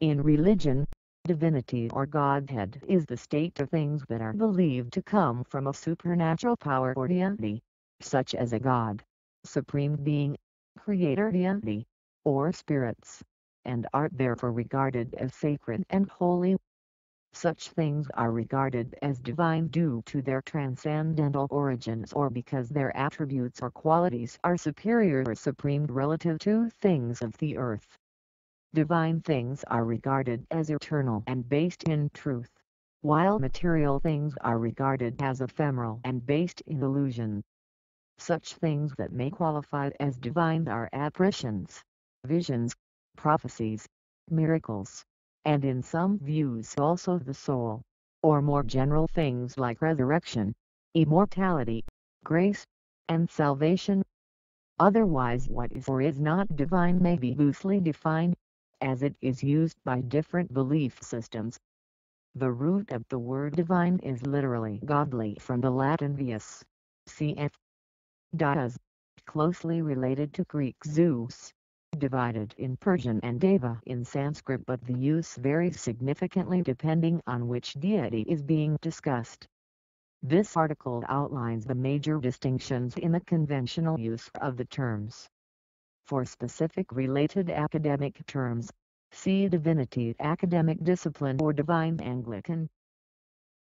In religion, divinity or Godhead is the state of things that are believed to come from a supernatural power or deity, such as a God, supreme being, creator deity, or spirits, and are therefore regarded as sacred and holy. Such things are regarded as divine due to their transcendental origins or because their attributes or qualities are superior or supreme relative to things of the earth. Divine things are regarded as eternal and based in truth, while material things are regarded as ephemeral and based in illusion. Such things that may qualify as divine are apparitions, visions, prophecies, miracles, and in some views also the soul, or more general things like resurrection, immortality, grace, and salvation. Otherwise what is or is not divine may be loosely defined, as it is used by different belief systems. The root of the word divine is literally godly from the Latin deus, cf. Dyaus, closely related to Greek Zeus, divided in Persian and Deva in Sanskrit but the use varies significantly depending on which deity is being discussed. This article outlines the major distinctions in the conventional use of the terms. For specific related academic terms, see Divinity Academic Discipline or Divine Anglican.